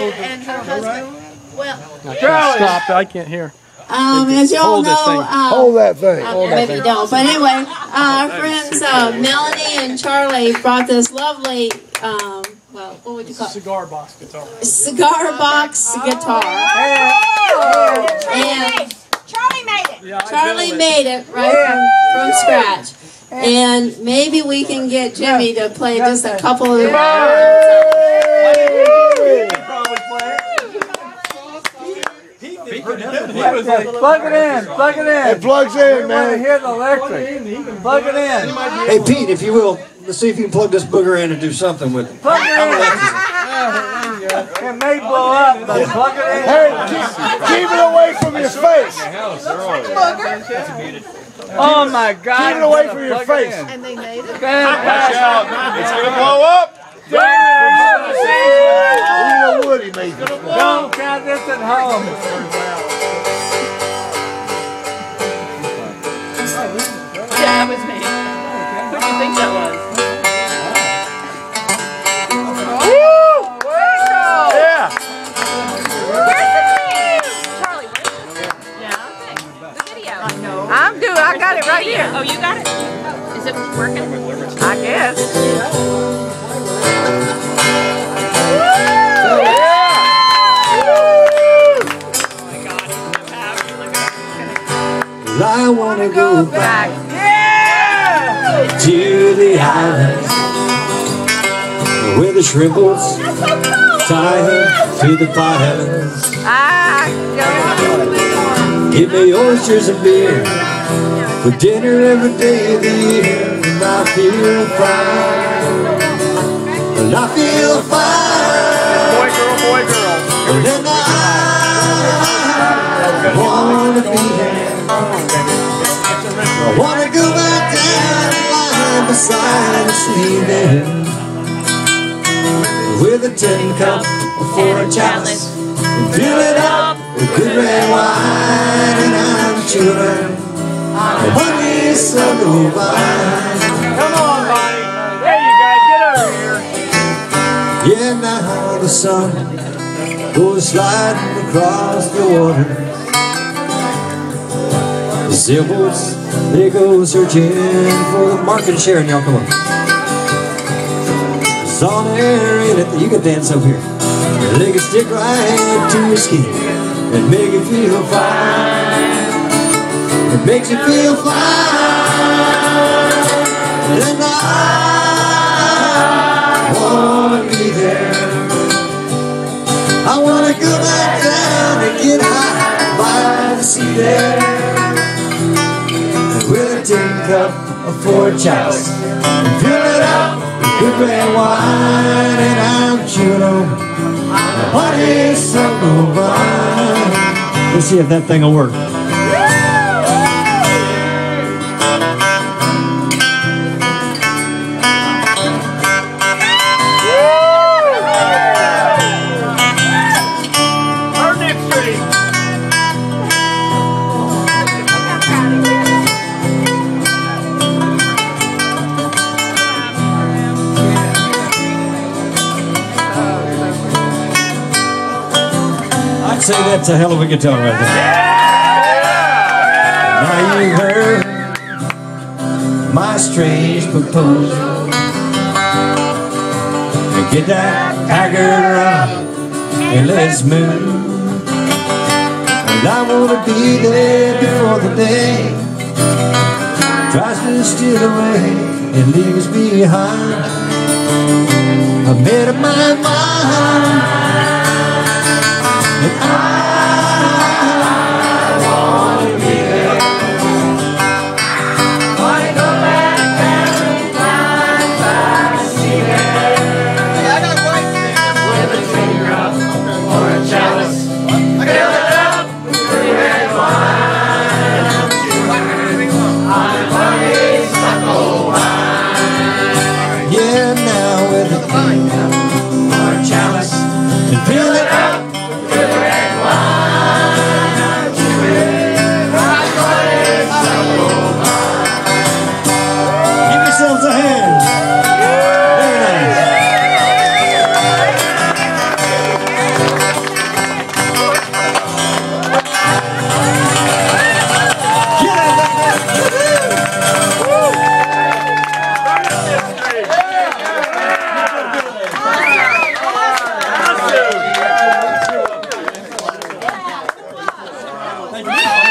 and her husband. Well, Stop, I can't hear. um, as you all Hold know, this thing. uh, Hold that thing. uh, maybe you don't. But anyway, uh, our friends uh, Melanie and Charlie brought this lovely, um, well, what would you call it? Cigar box guitar. Cigar box guitar. And Charlie made it. Yeah, Charlie made it right from, from scratch. And maybe we can get Jimmy to play just a couple of. Plug it in, plug it in. It plugs in, We want to man. hear the electric. Plug it in. Hey, Pete, if you will, let's see if you can plug this booger in and do something with it. Plug it in. It may blow up, but plug it in. Hey, keep, keep it away from your face. Oh my God. Keep it away from your face. in. And they made it. Fantastic. It's gonna blow up. Even the wood he Don't count this at home. Yeah, it was me. Who do you think that was? Yeah. Charlie, Yeah. The video. I'm doing. I got it right here. Oh, you got it? Oh, is it working? I guess. The island where the shrimples tie her to the fire. Give me oysters and beer for dinner every day of the year, and I feel fine. And I feel fine. Boy, girl, boy, girl. And then I wanna be there. The with a tin cup for a chalice and fill it up with good red wine and I'm children of honey sun vine. Come on, Bonnie. There you go. Get over here. Yeah, now the sun goes sliding across the water. The sailboats, they go searching for the market share. And y'all come on. It's on air in it. You can dance up here. They can stick right to your skin and make you feel fine. It makes you feel fine. And I wanna be there. I wanna go back down and get high by the sea there. A cup for a chalice and fill it up with red wine and I'm chewing on honey sun vine. Let's see if that thing will work. Say that's a hell of a guitar right there. Now you heard my strange proposal. And get that haggard up and let's move. And I wanna be there before the day tries to steal away and leaves me behind. I made up my mind. And